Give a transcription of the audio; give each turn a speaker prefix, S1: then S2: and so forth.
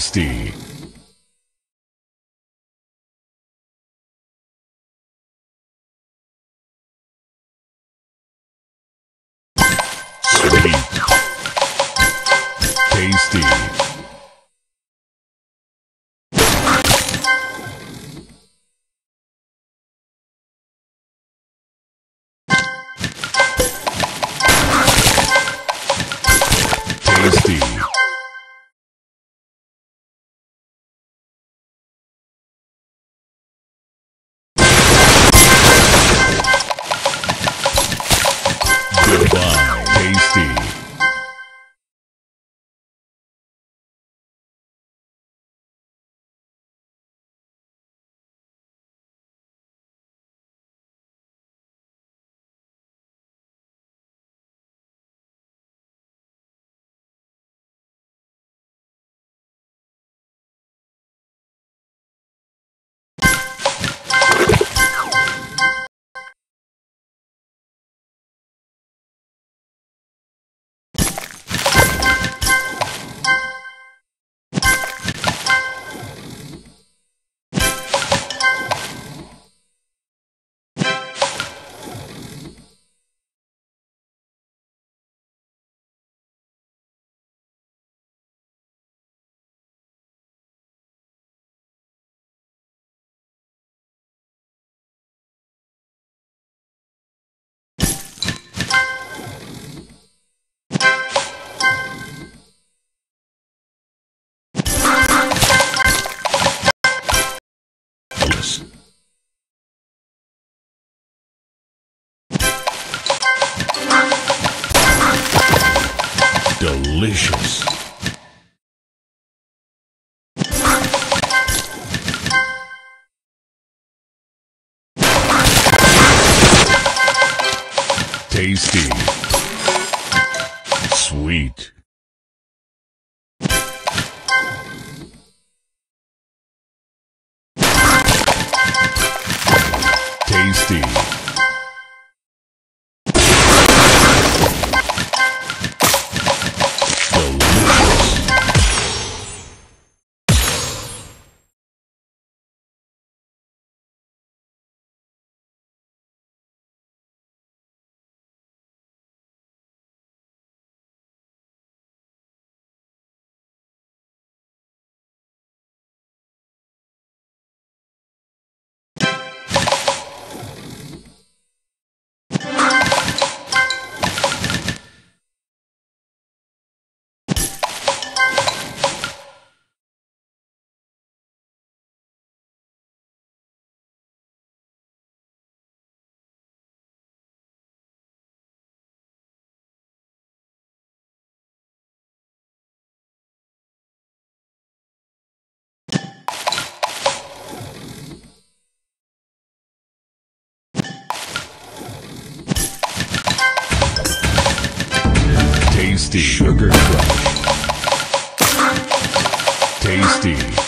S1: Tasty. Delicious. Tasty. Sweet. Tasty. Sugar Crush. Tasty.